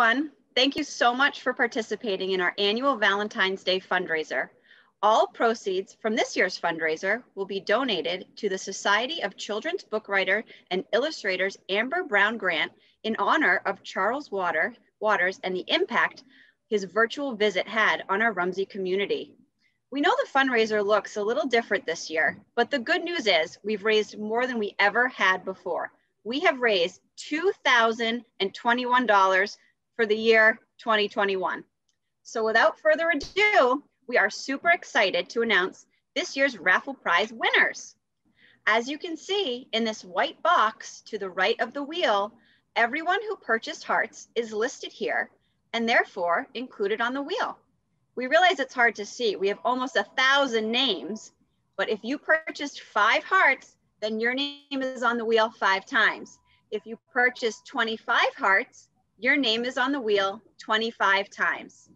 everyone. Thank you so much for participating in our annual Valentine's Day fundraiser. All proceeds from this year's fundraiser will be donated to the Society of Children's Book Writer and Illustrators Amber Brown Grant in honor of Charles Water, Waters and the impact his virtual visit had on our Rumsey community. We know the fundraiser looks a little different this year, but the good news is we've raised more than we ever had before. We have raised $2,021 for the year 2021. So without further ado, we are super excited to announce this year's raffle prize winners. As you can see in this white box to the right of the wheel, everyone who purchased hearts is listed here and therefore included on the wheel. We realize it's hard to see. We have almost a thousand names, but if you purchased five hearts, then your name is on the wheel five times. If you purchased 25 hearts, your name is on the wheel 25 times.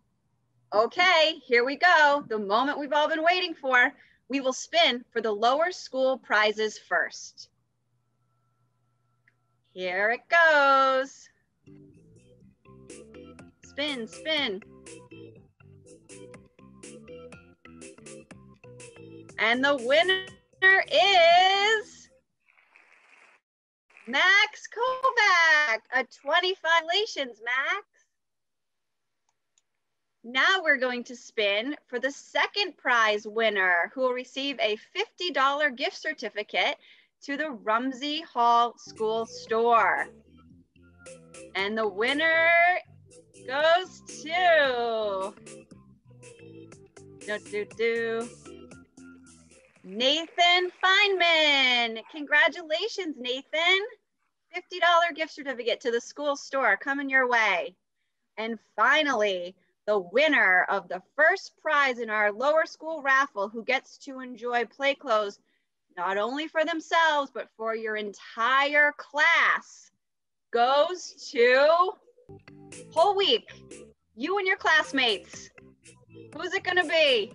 Okay, here we go. The moment we've all been waiting for. We will spin for the lower school prizes first. Here it goes. Spin, spin. And the winner is Max Kovac. A 25 congratulations, Max. Now we're going to spin for the second prize winner who will receive a $50 gift certificate to the Rumsey Hall School Store. And the winner goes to do, do, do. Nathan Feynman. Congratulations, Nathan. $50 gift certificate to the school store coming your way. And finally, the winner of the first prize in our lower school raffle who gets to enjoy play clothes not only for themselves, but for your entire class goes to whole week. You and your classmates. Who's it gonna be?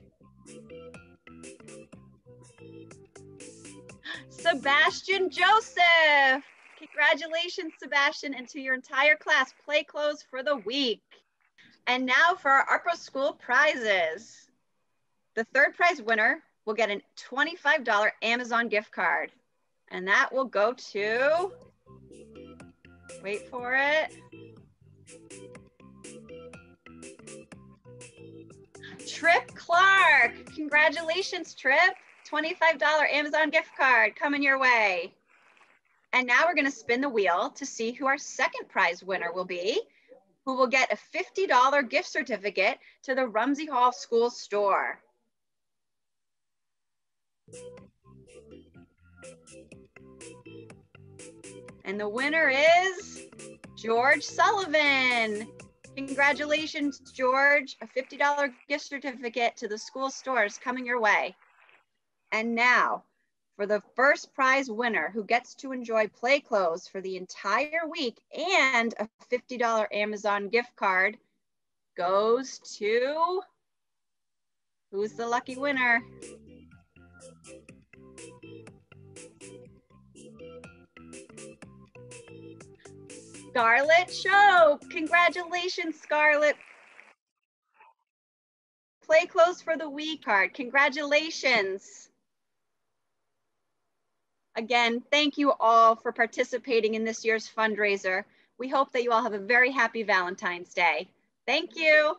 Sebastian Joseph. Congratulations, Sebastian, and to your entire class. Play clothes for the week. And now for our upper School prizes. The third prize winner will get a $25 Amazon gift card. And that will go to, wait for it. Trip Clark. Congratulations, Trip. $25 Amazon gift card coming your way. And now we're gonna spin the wheel to see who our second prize winner will be, who will get a $50 gift certificate to the Rumsey Hall School Store. And the winner is George Sullivan. Congratulations, George. A $50 gift certificate to the school stores coming your way. And now for the first prize winner who gets to enjoy play clothes for the entire week and a $50 Amazon gift card goes to, who's the lucky winner? Scarlett Show. Congratulations, Scarlett. Play clothes for the week card. Congratulations. Again, thank you all for participating in this year's fundraiser. We hope that you all have a very happy Valentine's Day. Thank you.